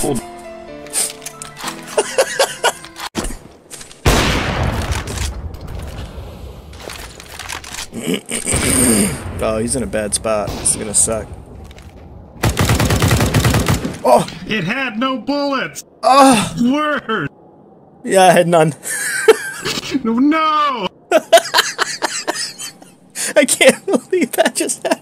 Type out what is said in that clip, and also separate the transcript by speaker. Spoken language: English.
Speaker 1: Hold oh, he's in a bad spot. This is gonna suck. Oh!
Speaker 2: It had no bullets! Ah!
Speaker 1: Oh!
Speaker 2: Word!
Speaker 1: Yeah, I had none.
Speaker 2: no!
Speaker 1: I can't believe that just happened.